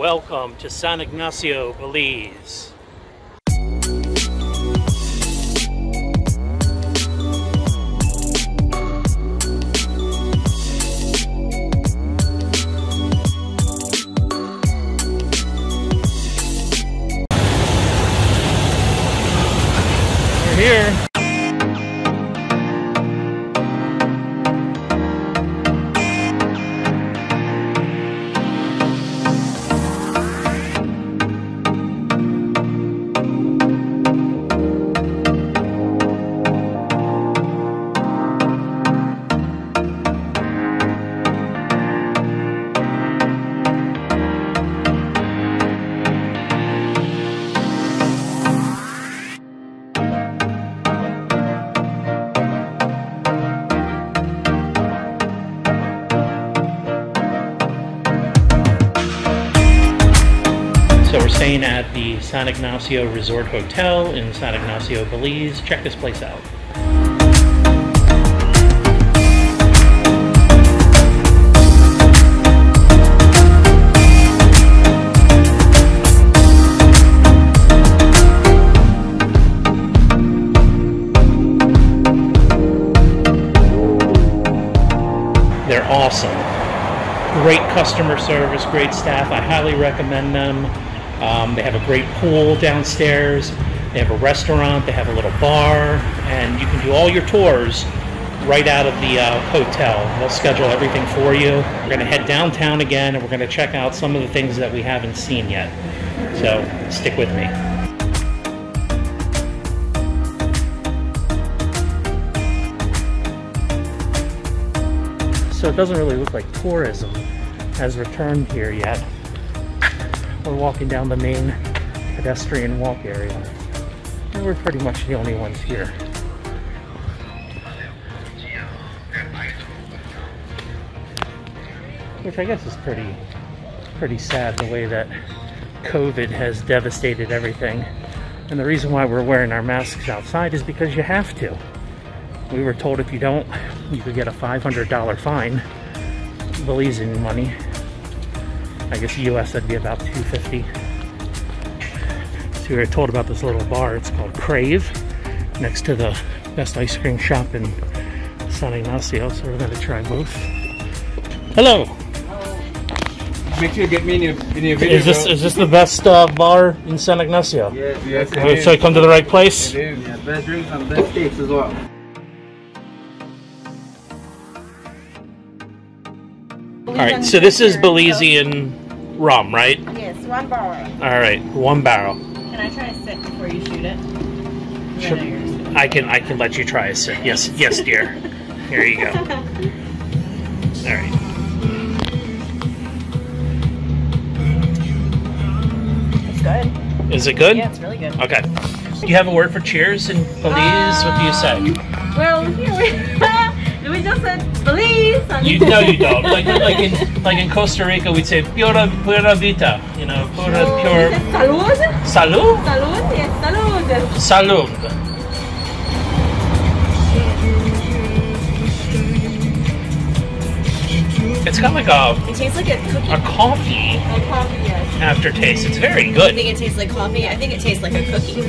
Welcome to San Ignacio, Belize. At the San Ignacio Resort Hotel in San Ignacio, Belize. Check this place out. They're awesome. Great customer service, great staff. I highly recommend them. Um, they have a great pool downstairs. They have a restaurant. They have a little bar, and you can do all your tours right out of the uh, hotel. They'll schedule everything for you. We're going to head downtown again, and we're going to check out some of the things that we haven't seen yet. So stick with me. So it doesn't really look like tourism has returned here yet. We're walking down the main pedestrian walk area. And we're pretty much the only ones here. Which I guess is pretty pretty sad the way that COVID has devastated everything. And the reason why we're wearing our masks outside is because you have to. We were told if you don't, you could get a $500 fine. Belizean money. I guess US that'd be about 250. So we were told about this little bar. It's called Crave, next to the best ice cream shop in San Ignacio. So we're gonna try both. Hello. Make sure you get me in your, in your video. Is this bro. is this the best uh, bar in San Ignacio? Yes, yes, So I come to the right place. It is. Yeah, best drinks and best steaks as well. All right. So this is Belizean rum, right? Yes, one barrel. All right, one barrel. Can I try a sip before you shoot it? Sure. I know yours. I can I can let you try a sip. Yes, yes, dear. Here you go. All right. It's good. Is it good? Yeah, it's really good. Okay. Do you have a word for cheers in Belize? what do you say? Um, well, here we, we just said Belize. and- You no, you don't. Like like in like in Costa Rica, we'd say pura pura vida. You know, pura Oh, pure is it Salud. salud Salud. Yes, salud. salud. It's got like a It tastes like a cookie. a coffee Oh, coffee, yes. aftertaste. It's very good. I think it tastes like coffee. I think it tastes like a cookie,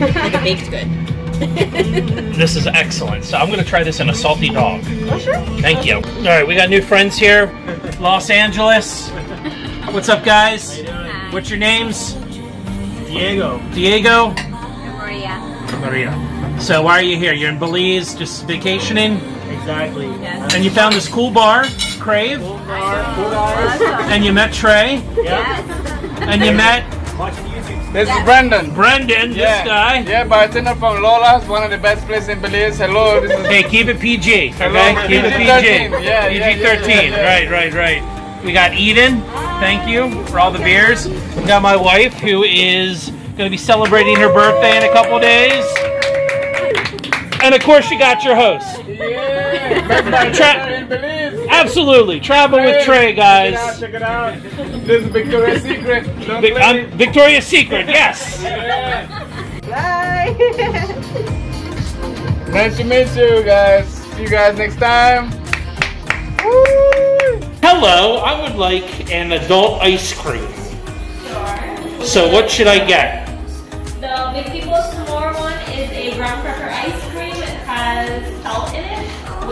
like a baked good. This is excellent. So I'm gonna try this in a salty dog. Oh, sure. Thank you. All right, we got new friends here. Los Angeles. What's up, guys? What's your names? Diego. Diego? Maria. Maria. So why are you here? You're in Belize, just vacationing, Exactly. Yes. and you found this cool bar, Crave, Cool guys. and you met Trey, Yeah. and you met Watching YouTube. This is Brandon. Brendan, Yeah. this guy. Yeah, bartender from Lola's, one of the best places in Belize. Hello, this is. Hey, keep it PG, okay? Hello, Keep it PG-13. PG. Yeah, yeah, yeah, PG-13. yeah, yeah. Right, right, right. We got Eden. Thank you for all the beers. We got my wife, who is going to be celebrating her birthday in a couple days. And of course, you got your host. Yeah, best bartender Tra- Absolutely. Travel with Trey, guys. Check it out, check it out. This is Victoria's Secret. Vic- I'm it. Victoria's Secret, yes. Yeah. Bye. Nice to meet you guys. See you guys next time. Hello, I would like an adult ice cream. So what should I get? The Big People S'more one is a brown pepper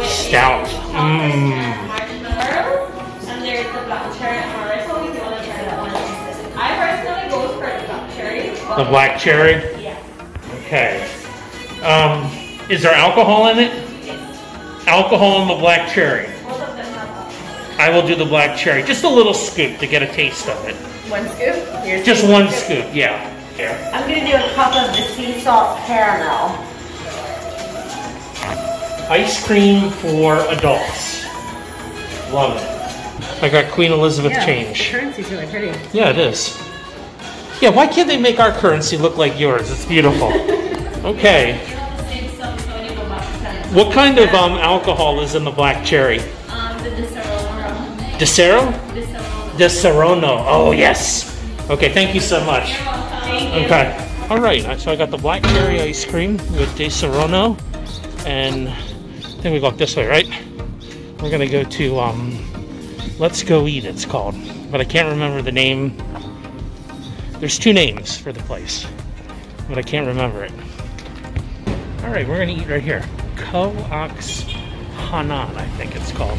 Stout. Mm. and marshmallow. And there's the black cherry and orange one if you want to try that one. I personally go for the black cherry. The black cherry? Yeah. Okay. Um, is there alcohol in it? Alcohol in the black cherry. Both of them have I will do the black cherry. Just a little scoop to get a taste of it. One scoop? Here's Just one scoop, yeah. Yeah. I'm gonna do a cup of the sea salt caramel. Ice cream for adults. Love it. I got Queen Elizabeth change. currency's really pretty. Yeah, it is. Yeah, why can't they make our currency look like yours? It's beautiful. Okay. Save some so when you go back to San- What kind of um, alcohol is in the black cherry? Um, the Disaronno. Desero? Disaronno. Deserono. Oh, yes. Okay, thank you so much. Thank you. Okay. All right. So I got the black cherry ice cream with De Serono, and then we up this way, right? We're gonna go to um, Let's Go Eat. It's called, but I can't remember the name. There's two names for the place, but I can't remember it. All right, we're gonna eat right here. Ko-Ox Han-nah, I think it's called.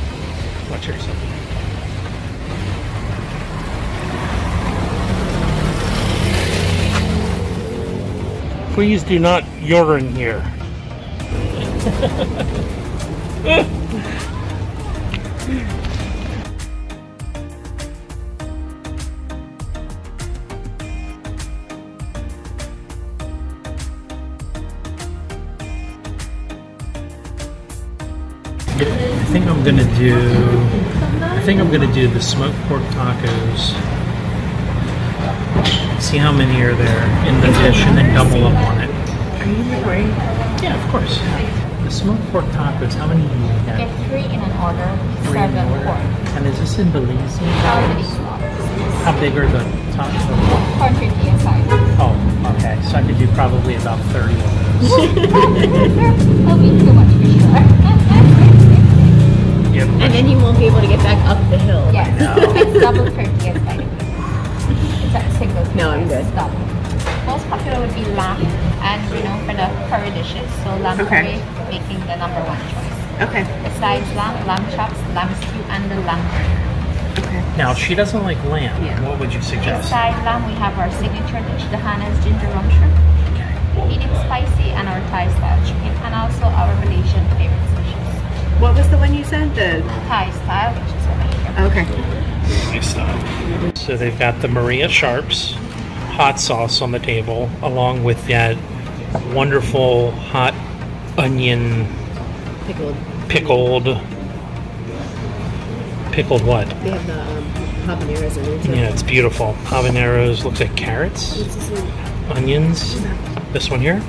Watch something. Please do not urine here. I think I'm gonna do. I think I'm gonna do the smoked pork tacos. See how many are there in the dish, and then double up on it. Are you recording? Yeah, of course. The smoked pork tacos. How many do you have? Get three in an order, Three in seven order. pork. And is this in Belize? Already stocked. How big are the tacos? Corn tortilla size. Oh, okay. So I could do probably about 30 of those. That'll be too much for sure. Yep. And then you won't be able to get back up the hill. yes, it's double tortilla size. It's a single. No, I'm good. It's double. Most popular would be lamb, and you know for the curry dishes. So lamb Okay. curry making the number one choice. Okay. Besides lamb, lamb chops, lamb stew, and the lamb burger. Okay. Now, she doesn't like lamb. Yeah. What would you suggest? Inside lamb, we have our signature dish, the Hannah's ginger rum shrimp. Okay. Medium spicy, and our Thai style chicken, and also our Malaysian favorite dishes. What was the one you said? The Thai style, which is over here. okay. Nice stuff. So they've got the Marie Sharp's hot sauce on the table, along with that wonderful hot onion Pickled. pickled. Pickled what? They have the um, habaneros in there too. Yeah, it's beautiful. Habaneros looks like carrots, What's this one? onions. This one here.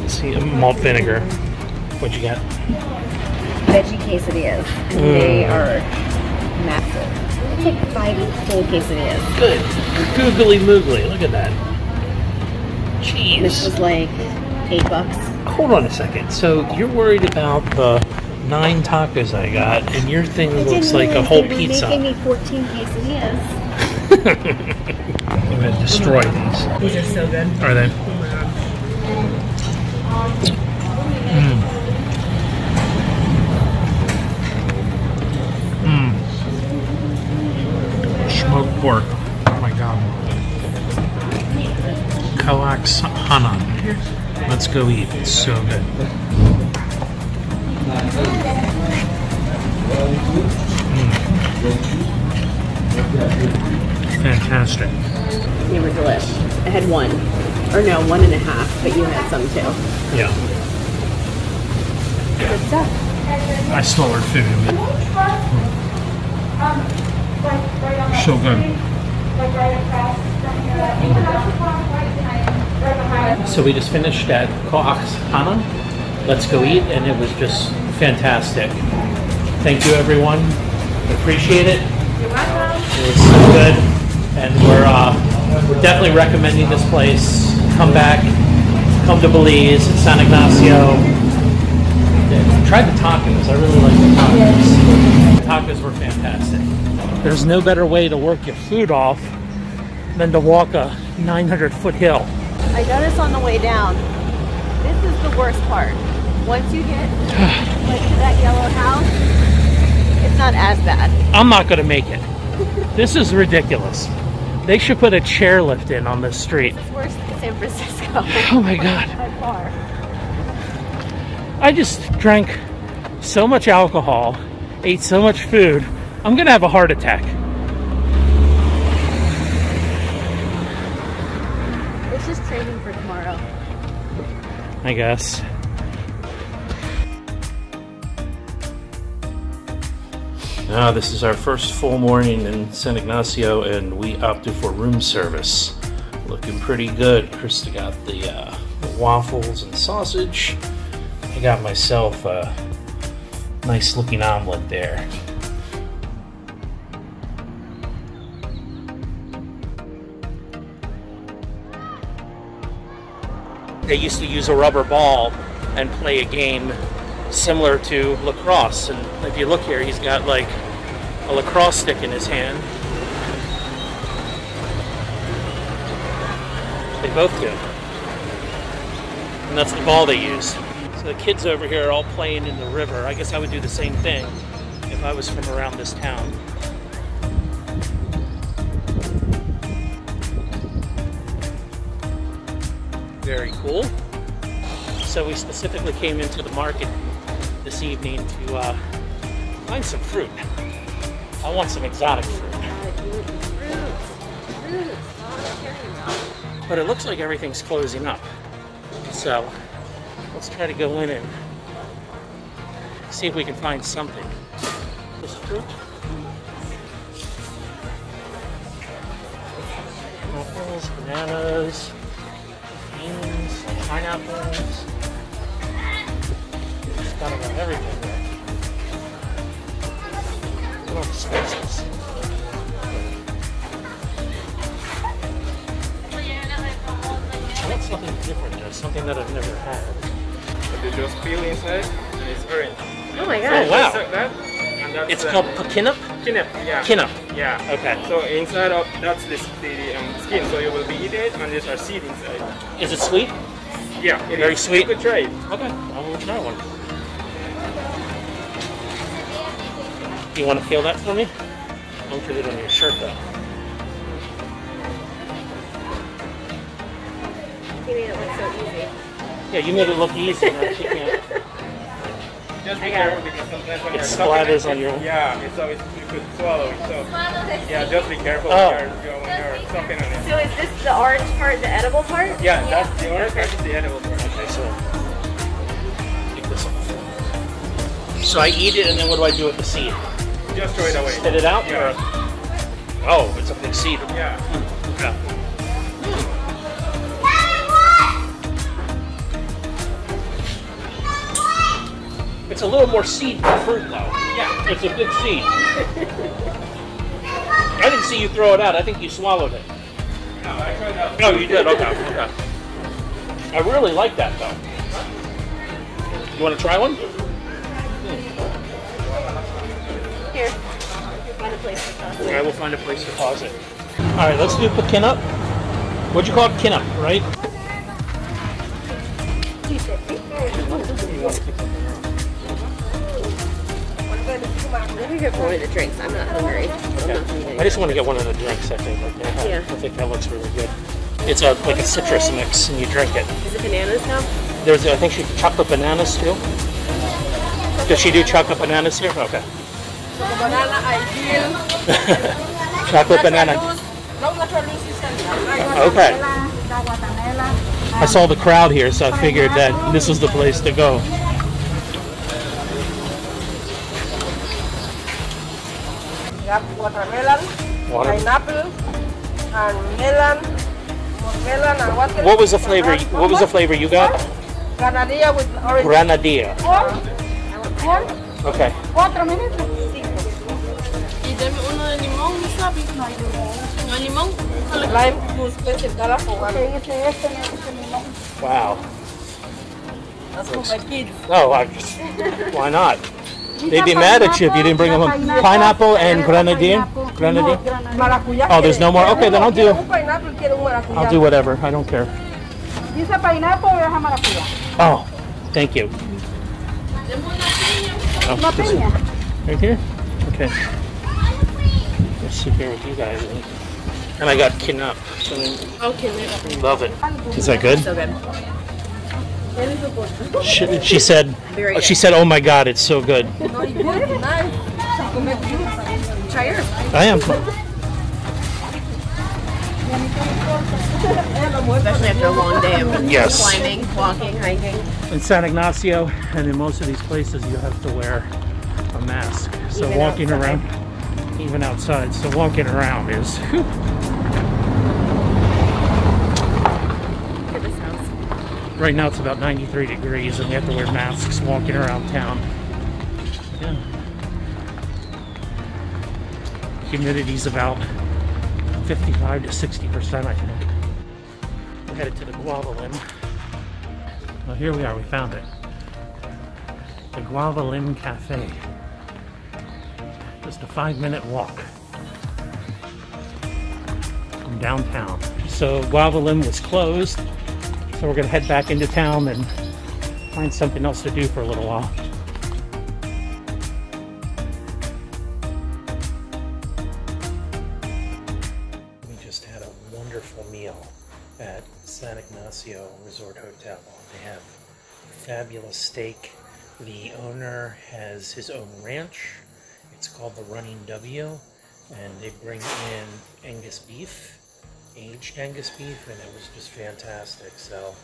Let's see, uh, malt vinegar. What'd you get? Veggie quesadillas. And they are massive. It's like five full quesadillas. Good. Googly moogly. Look at that. Cheese. This was like eight bucks. Hold on a second. So you're worried about the nine tacos I got, and your thing looks like a whole pizza. making me 14 quesadillas. I'm gonna destroy these. These are so good. Are they? Mm. Mm. Smoked pork. Oh my god. Ko-Ox Han-nah. Let's go eat. It's so good. Mm. Fantastic. They were delish. I had one. Or no, one and a half, but you had some too. Yeah. Good stuff. I stole her food. So good. So we just finished at Koach's Hana. Let's go eat, and it was just fantastic. Thank you, everyone. Appreciate it. You're welcome. It was so good, and we're uh, we're definitely recommending this place. Come back, come to Belize, San Ignacio. Try the tacos. I really like the tacos. The tacos were fantastic. There's no better way to work your food off than to walk a 900 foot hill. I noticed on the way down, this is the worst part. Once you get like to that yellow house, it's not as bad. I'm not going to make it. This is ridiculous. They should put a chairlift in on this street. It's worse than San Francisco. Oh my god. By far. I just drank so much alcohol, ate so much food. I'm going to have a heart attack. It's just training for tomorrow. I guess. Now, this is our first full morning in San Ignacio, and we opted for room service. Looking pretty good. Krista got the uh, waffles and sausage. I got myself a nice looking omelet there. They used to use a rubber ball and play a game similar to lacrosse. And if you look here, he's got like a lacrosse stick in his hand. They both do. And that's the ball they use. So the kids over here are all playing in the river. I guess I would do the same thing if I was from around this town. Very cool. So we specifically came into the market this evening to uh, find some fruit. I want some exotic fruit. But it looks like everything's closing up. So let's try to go in and see if we can find something. This fruit. Apples, bananas, pineapples. It's got about everything there. Look at all the spices. I want something different there, something that I've never had. But they just peel inside and it's orange. Oh my god! Oh, wow. That. That's It's uh, called pakinup? Kinnip, yeah. Kinup. Yeah. Okay. So inside of that's the, the um, skin, so you will be eating it and there's a seed inside. Is it sweet? Yeah. it Very is. sweet? Good trade. Okay, I will try one. Do You want to peel that for me? Don't put it on your shirt though. You made it look so easy. Yeah, you made it look easy. No, she can't. Just be careful because sometimes when It you're sucking splatters it, on your- Yeah, it's always you could swallow it. So yeah, just be careful Oh. when, you're, when you're sucking on it. So is this the orange part, the edible part? Yeah, that's the orange part is the edible part. Okay, so take this off. So I eat it, and then what do I do with the seed? Just throw it away. Spit it out? Yeah. Or... Oh, it's a big seed. Yeah. Hmm. Yeah. It's a little more seed than fruit, though. Yeah. It's a big seed. I didn't see you throw it out. I think you swallowed it. No, I tried that. No, you did. Okay. Okay. I really like that, though. You want to try one? Here. Find a place to toss it. I will find a place to pause it. All right, let's do Pekinup. What'd you call it? Kinup, right? Let me get one of the drinks. I'm not hungry. I'm not. I just want to get one of the drinks. I think. Like they. Yeah. I think that looks really good. It's a like a citrus mix, and you drink it. Is it bananas now? There's, I think she chocolate bananas too. Does she do chocolate bananas here? Okay. Banana ideal. chocolate banana. No Okay. I saw the crowd here, so I figured that this was the place to go. You have watermelon, Water. pineapple, and melon. Melon and what? What was the flavor? What was the flavor you got? Granadilla with orange. Granadilla. Corn. Okay. Cuatro minutos. Y deme uno de limón, mi sabi. ¿No limón? Lime juice, pues, el gala jugando. Wow. That's for my kids. Oh, I why not? They'd be mad at you if you didn't bring them pineapple and grenadine. Grenadine? Maracuyá. Oh, there's no more? Okay, then I'll do- Un pineapple, quiere un maracuyá. I'll do whatever. I don't care. Dice pineapple o maracuyá. Oh, thank you. Oh, this- piña. right here? Okay. Let's sit here with you guys. And I got kinup. So oh, Okay, love it. Is that good? So good. She, she said. Very She said, "Oh my God, it's so good." No, y good, nice. Try yours. I am. Especially after a long day of Yes. climbing, walking, hiking. In San Ignacio and in most of these places, you have to wear a mask. So Even walking outside. around, even outside, so walking around is. Look at this house. Right now it's about 93 degrees, and we have to wear masks walking around town. Yeah. Humidity's about 55 to 60 percent, I think. We're headed to the Guava Limb. Well, here we are. We found it. The Guava Limb Cafe. Just a five-minute walk from downtown. So Guava Limb was closed. So we're gonna head back into town and find something else to do for a little while. We just had a wonderful meal at San Ignacio Resort Hotel. They have fabulous steak. The owner has his own ranch. It's called the Running W, and they bring in Angus beef aged Angus beef, and it was just fantastic. So,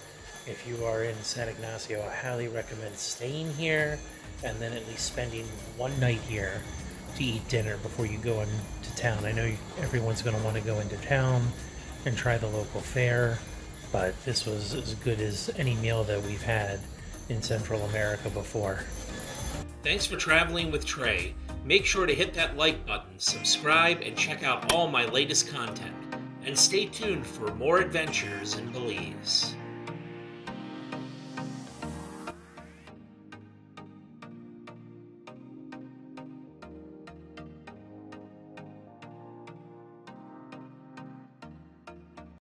if you are in San Ignacio, I highly recommend staying here and then at least spending one night here to eat dinner before you go into town. I know everyone's going to want to go into town and try the local fare, but this was as good as any meal that we've had in Central America before. Thanks for traveling with Trey. Make sure to hit that like button, subscribe, and check out all my latest content. And stay tuned for more adventures in Belize.